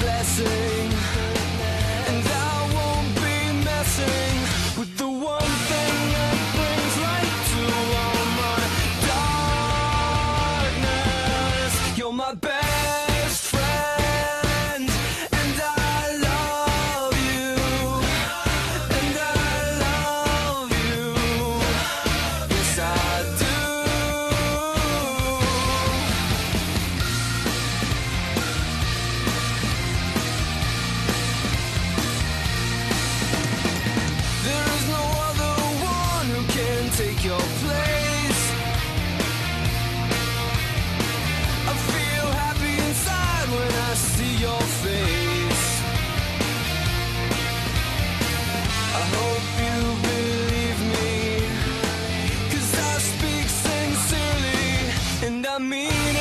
blessing. and I mean